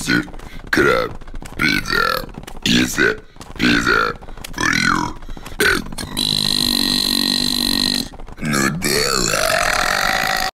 dizer crab, pizza, isso pizza.